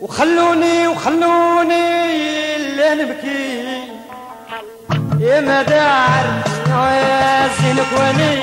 وخلوني وخلوني اللي نبكي يا مدار يا زينك ولي